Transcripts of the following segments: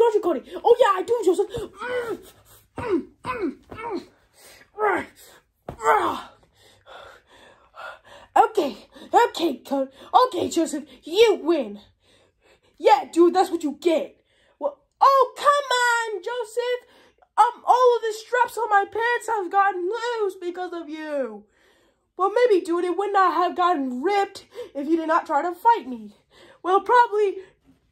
don't you, Cody? Oh yeah, I do, Joseph. Okay, okay, Cody. Okay, Joseph, you win. Yeah, dude, that's what you get. Well, oh come on, Joseph. Um, all of the straps on my pants have gotten loose because of you. Well, maybe, dude, it would not have gotten ripped if you did not try to fight me. Well, probably,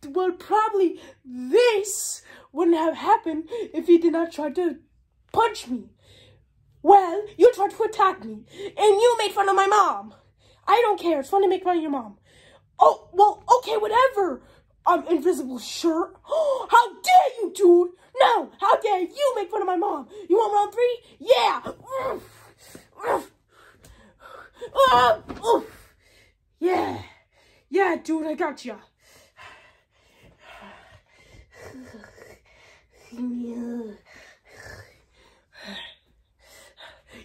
well, probably this wouldn't have happened if he did not try to punch me. Well, you tried to attack me, and you made fun of my mom. I don't care. It's fun to make fun of your mom. Oh, well, okay, whatever. I'm invisible shirt. How dare you, dude? No, how dare you make fun of my mom? You want round three? Yeah. Uh, yeah. Yeah, dude, I got you.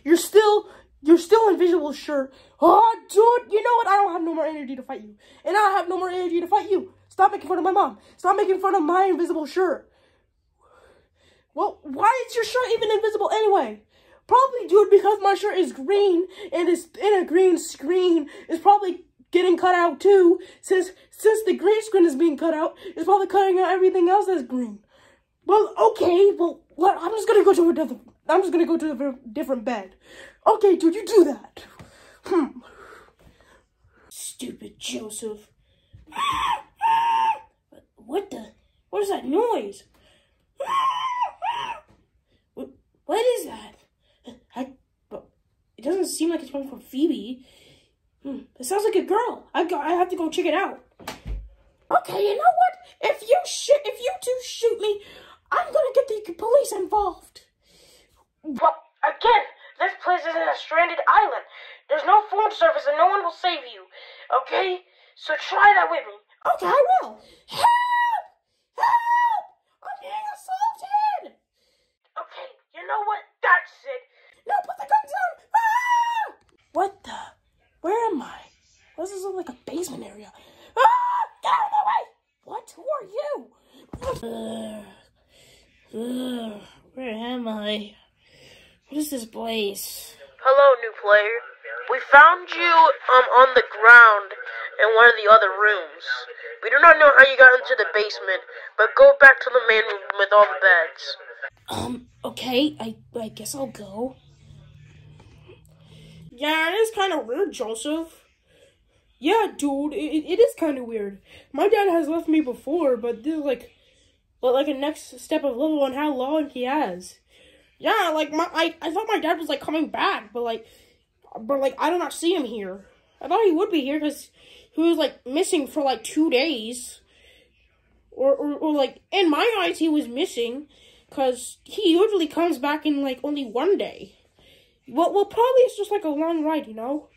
You're still, you're still invisible, shirt. Oh, dude, you know what? I don't have no more energy to fight you. And I have no more energy to fight you. Stop making fun of my mom. Stop making fun of my invisible shirt. Well, why is your shirt even invisible anyway? Probably, dude, because my shirt is green and it's in a green screen. It's probably getting cut out too. Since since the green screen is being cut out, it's probably cutting out everything else that's green. Well, okay, well, I'm just gonna go to a different. I'm just gonna go to a different bed. Okay, dude, you do that. Hmm. Stupid Joseph. What the? What is that noise? what, What is that? I, it doesn't seem like it's coming from Phoebe. Hmm, it sounds like a girl. I. I have to go check it out. Okay, you know what? If you shoot, if you two shoot me, I'm gonna get the police involved. Well, again, this place isn't a stranded island. There's no phone service and no one will save you. Okay? So try that with me. Okay, I will. Help! Help! I'm being assaulted! Okay, you know what? That's it. No, put the guns down! Ah! What the? Where am I? Why does this look like a basement area? Ah! Get out of my way! What? Who are you? Uh, uh, where am I? What is this place? Hello, new player. We found you um on the ground in one of the other rooms. We do not know how you got into the basement, but go back to the main room with all the beds. Um, okay, I, I guess I'll go. Yeah, it is kind of weird, Joseph. Yeah, dude, it, it is kind of weird. My dad has left me before, but this is like, but like a next step of level on how long he has. Yeah, like my, I, I thought my dad was like coming back, but like, but like I do not see him here. I thought he would be here because he was like missing for like two days. Or, or, or like in my eyes he was missing because he usually comes back in like only one day. Well, well, probably it's just like a long ride, you know.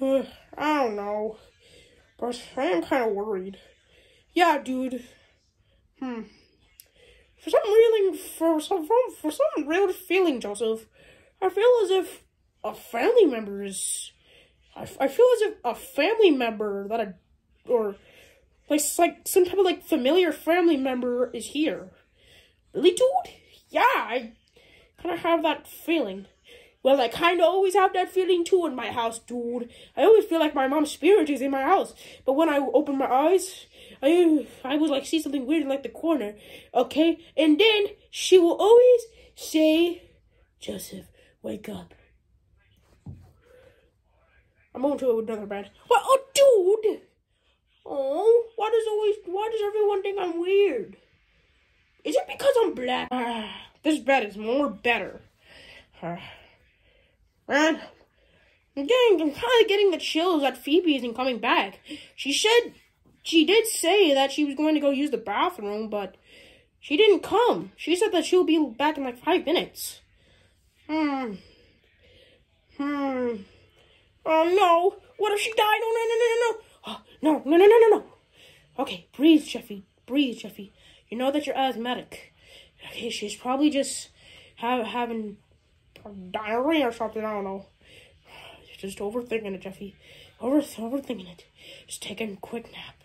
I don't know, but I am kind of worried. Yeah, dude. Hmm. For some reason, for some for some real feeling, Joseph, I feel as if a family member is. I, I feel as if a family member that I, or like like some type of like familiar family member is here. Really, dude? Yeah, I kind of have that feeling. Well, I kind of always have that feeling too in my house, dude. I always feel like my mom's spirit is in my house. But when I open my eyes, I I would like see something weird in like the corner, okay? And then she will always say, "Joseph, wake up." I'm going to another bed. What? Oh, dude! Oh, why does always why does everyone think I'm weird? Is it because I'm black? Ah, this bed is more better. Ah. Man, I'm getting, I'm kind of getting the chills that Phoebe isn't coming back. She said, she did say that she was going to go use the bathroom, but she didn't come. She said that she'll be back in like five minutes. Hmm. Hmm. Oh no! What if she died? No, no, no, no, no, no! Oh, no, no, no, no, no, no! Okay, breathe, Jeffy. Breathe, Jeffy. You know that you're asthmatic. Okay, she's probably just have, having diarrhea or something. I don't know. Just overthinking it, Jeffy. Over overthinking it. Just taking a quick nap.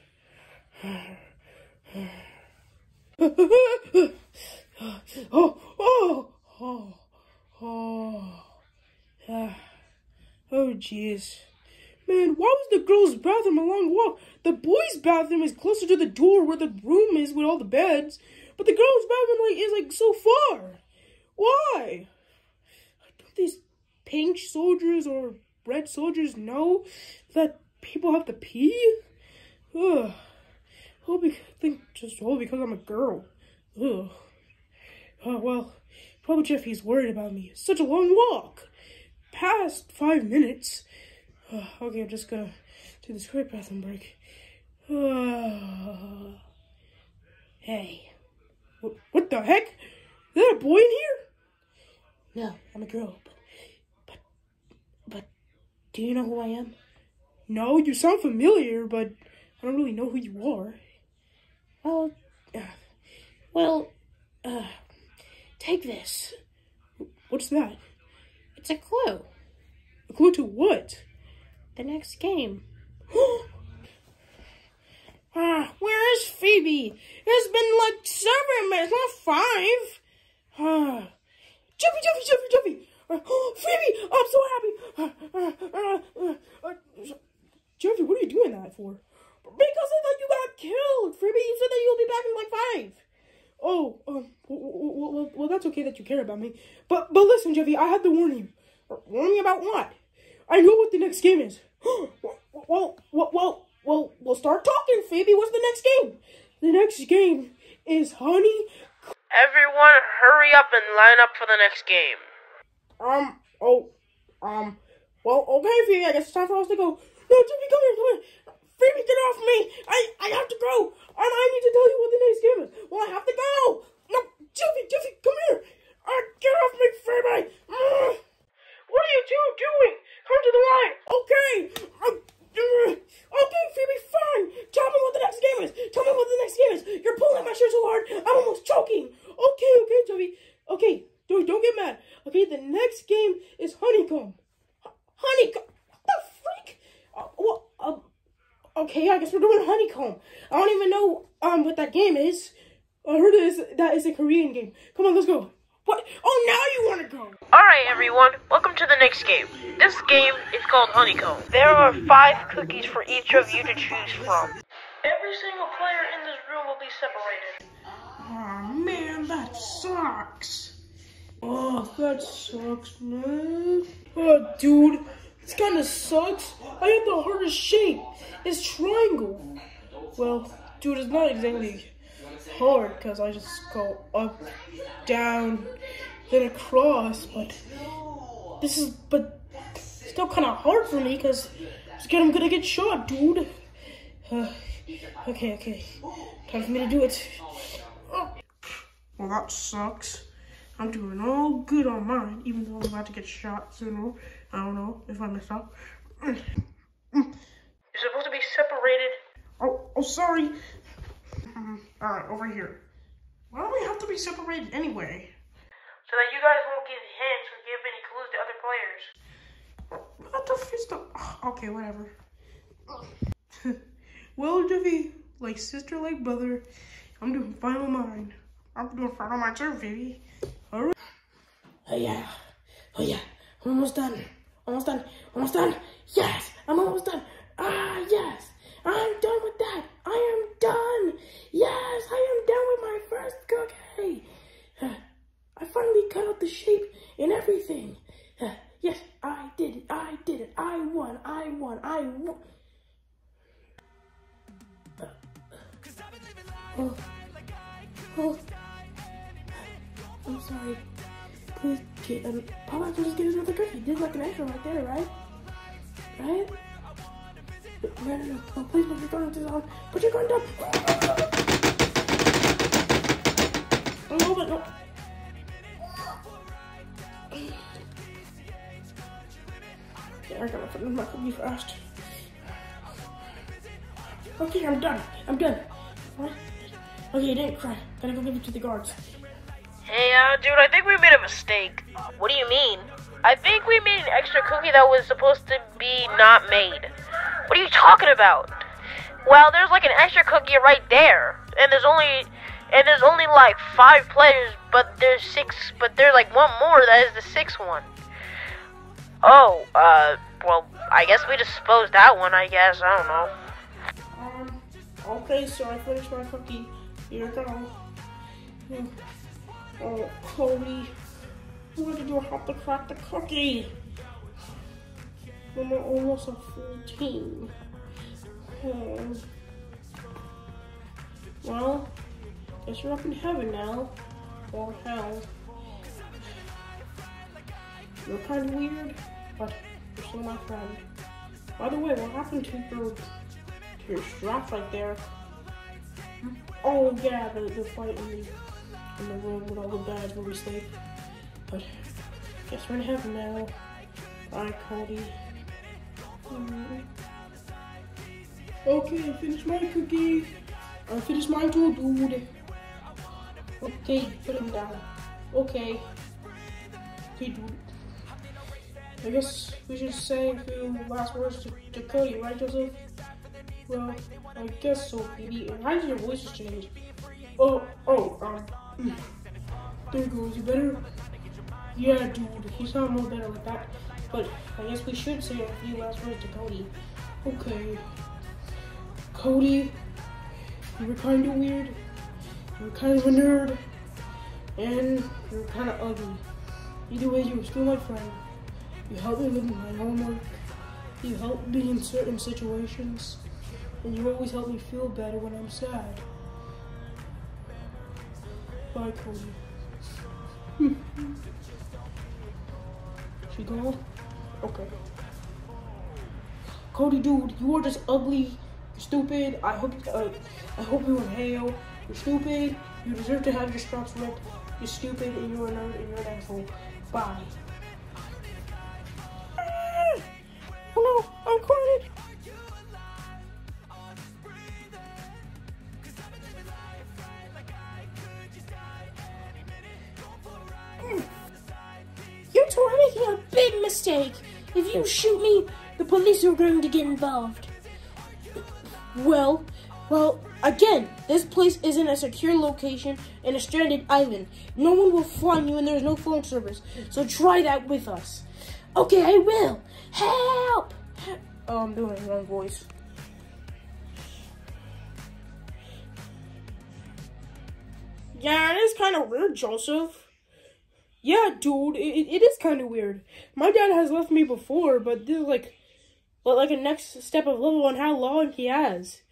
oh, oh, oh, oh, ah. oh, jeez. Man, why was the girls' bathroom a long walk? The boys' bathroom is closer to the door where the room is with all the beds, but the girls' bathroom like is like so far. Why? Pink soldiers or red soldiers know that people have to pee? Ugh. Be- think just all because I'm a girl. Ugh. Oh well, probably Jeffy's worried about me. Such a long walk. Past five minutes. Uh, okay, I'm just gonna do this quick bathroom break. Hey. What, the heck? Is there a boy in here? No, I'm a girl. Do you know who I am? No, you sound familiar, but I don't really know who you are. Well, uh, well, uh, take this. What's that? It's a clue. A clue to what? The next game. ah, where is Phoebe? It's been like seven minutes, not five. Ah, Jeffy, Jeffy, Jeffy, Jeffy. Uh, Phoebe, I'm so happy. Uh, uh, Jeffy, what are you doing that for? Because I thought you got killed, Phoebe. You said that you'll be back in like five. Oh, um, well, well, well, that's okay that you care about me. But, but listen, Jeffy, I had to warn you. Warn me about what? I know what the next game is. well, well, well, well, we'll start talking, Phoebe. What's the next game? The next game is Honey. Everyone, hurry up and line up for the next game. Um, oh, um, well, okay, Phoebe, I guess it's time for us to go. No, Jeffy, come here, come here. Phoebe, get off me! I, I have to go! And I need to tell you what the next game is. Well, I have to go! No, Jeffy, Jeffy, come here! Uh, get off me, Phoebe! Uh, what are you two doing? Come to the line! Okay! Uh, okay, Phoebe, fine! Tell me what the next game is! Tell me what the next game is! You're pulling at my shirt so hard, I'm almost choking! Okay, okay, Jeffy. Okay, don't, don't get mad. Okay, the next game is Honeycomb. H honeycomb? What the freak? Uh, well, uh, okay, I guess we're doing honeycomb. I don't even know um what that game is. I heard it is that is a Korean game. Come on, let's go. What? Oh, now you want to go? Alright, everyone. Welcome to the next game. This game is called Honeycomb. There are five cookies for each of you to choose from. Every single player in this room will be separated. Oh, man, that sucks. Oh, that sucks, man. Oh, dude, this kind of sucks. I have the hardest shape. It's triangle. Well, dude, it's not exactly hard because I just go up, down, then across. But this is, but still kind of hard for me because I'm gonna get shot, dude. Uh, okay, okay, time for me to do it. Oh. Well, that sucks. I'm doing all good on mine, even though I'm about to get shot sooner. I don't know if I messed up. You're supposed to be separated. Oh, oh, sorry. Mm-hmm. All right, over here. Why do we have to be separated anyway? So that you guys won't give hints or give any clues to other players. What the fist up? Okay, whatever. well, Jeffy, like sister, like brother, I'm doing fine on mine. I'm doing fine on my too, baby. All right. Oh yeah, oh yeah, I'm almost done. Almost done. Almost done. Yes, I'm almost done. Ah, yes, I'm done with that. I am done. Yes, I am done with my first cookie. I finally cut out the shape and everything. Yes, I did it. I did it. I won. I won. I won. Oh. Oh. I'm sorry. Please, get, um, Papa just get another cookie. Did like an extra right there, right? Right? No, no, no. Oh, please put your gun on. Put your gun down. Little bit, no. Yeah, I gotta finish my cookie fast. Okay, I'm done. I'm done. What? Okay, you didn't cry. Gotta go give it to the guards. Hey, uh, dude, I think we made a mistake. What do you mean? I think we made an extra cookie that was supposed to be not made. What are you talking about? Well, there's like an extra cookie right there, and there's only, and there's only like five players, but there's six, but there's like one more that is the sixth one. Oh, uh, well, I guess we disposed that one, I guess, I don't know. Um, okay, so I finished my cookie. Here you go. Oh, Cody, why did you have to crack the cookie? We're almost a full team. Oh. Well, guess you're up in heaven now. Or hell. You're kind of weird, but you're still my friend. By the way, what happened to your, to your strap right there? Oh yeah, the, the fight in the, in the room with all the bads where we stayed. But guess we're in heaven now. Bye, Cody. Mm. Okay, I finished my cookie. I finished mine too, dude. Okay, put him down. Okay. Okay, dude. I guess we should say a few last words to, to Cody, right, Joseph? Well, I guess so, baby. And how did your voice change? Oh, oh, um, there goes. You better? Yeah, dude, you sound more better with that. But I guess we should say a few last words to Cody. Okay. Cody, you were kind of weird. You were kind of a nerd. And you were kind of ugly. Either way, you were still my friend. You helped me with my homework. You helped me in certain situations. And you always help me feel better when I'm sad. Bye, Cody. she gone? Okay. Cody, dude, you are just ugly, You're stupid. I hope, uh, I hope you inhale. You're stupid. You deserve to have your straps ripped. You're stupid, and you're a nerd, and you're an asshole. Bye. Mistake. If you shoot me, the police are going to get involved. Well, well, again, this place isn't a secure location in a stranded island. No one will find you and there's no phone service. So try that with us. Okay, I will. Help! Oh, I'm doing the wrong voice. Yeah, it is kind of weird, Joseph. Yeah, dude, it, it is kind of weird. My dad has left me before, but this is like, like a next step of level on how long he has.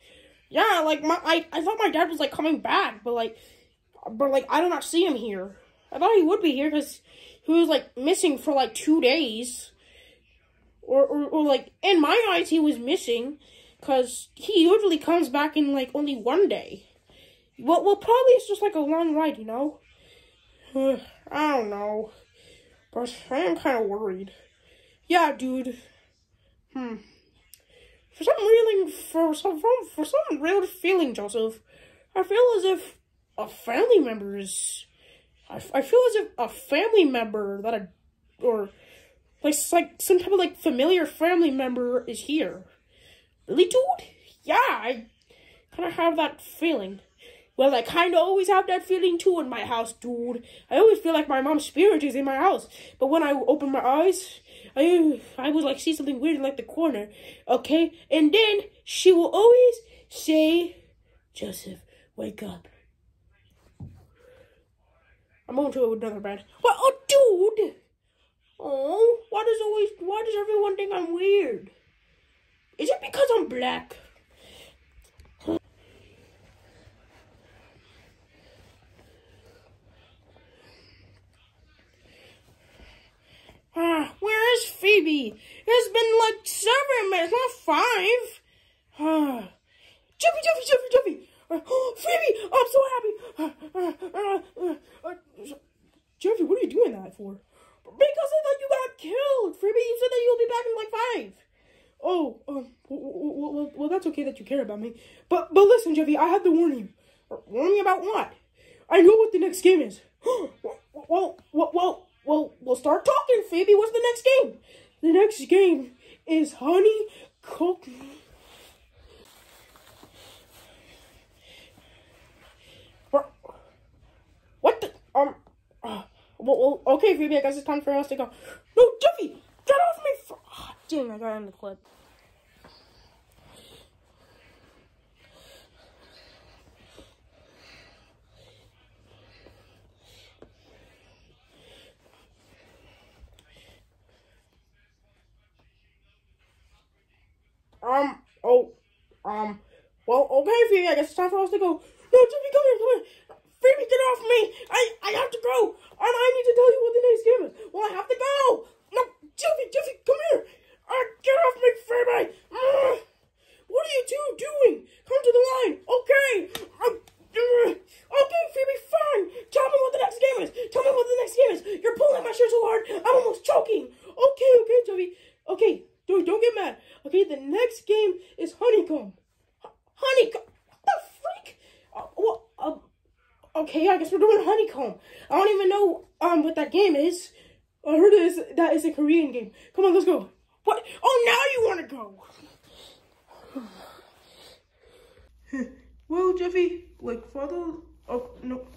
Yeah, like my, I, I thought my dad was like coming back, but like, but like I do not see him here. I thought he would be here because he was like missing for like two days, or or, or like in my eyes he was missing, because he usually comes back in like only one day. Well, well, probably it's just like a long ride, you know. I don't know, but I am kind of worried. Yeah, dude. Hmm. For some reason, for some for, some real feeling, Joseph, I feel as if a family member is. I, I feel as if a family member that I, or like like some type of like familiar family member is here. Really, dude? Yeah, I kind of have that feeling. Well, I kind of always have that feeling too in my house, dude. I always feel like my mom's spirit is in my house. But when I open my eyes, I I would like see something weird in like the corner, okay? And then she will always say, "Joseph, wake up." I'm going to another bed. What? Oh, dude! Oh, why does always why does everyone think I'm weird? Is it because I'm black? Ah, Phoebe? It's been like seven minutes, not five. Ah, Jeffy, Jeffy. Uh, oh, Phoebe, I'm so happy. Uh, uh, uh, Jeffy, what are you doing that for? Because I thought you got killed, Phoebe. You said that you'll be back in like five. Oh, um, well, well, well, that's okay that you care about me. But, but listen, Jeffy, I had to warn you. Warn you about what? I know what the next game is. well, well, well, well, we'll start talking, Phoebe. What's the next game? The next game is Honey Coke. What the? Um. Uh, well, okay, Phoebe, I guess it's time for us to go. No, Jiffy! Get off me! Oh, ah, dang, I got in the clip. Okay, Phoebe, I guess it's time for us to go. No, Jimmy, come here, come here. Phoebe, get off me. I, I have to go. And I need to tell you what the next game is. Well, I have to go. No, Jiffy, Jiffy, come here. Uh, get off me, Phoebe. Uh, what are you two doing? Come to the line. Okay. Uh, uh, okay, Phoebe, fine. Tell me what the next game is. Tell me what the next game is. You're pulling at my shirt so hard, I'm almost choking. Okay, okay, Jiffy. Okay, don't, don't get mad. Okay, the next game is honeycomb? What the freak? Uh, well, uh, okay, I guess Honeycomb. I don't even know um what that game is. I heard it is, that is a Korean game. Come on, let's go. What? Oh, now you want to go. well, Jeffy, like, father... Oh, no.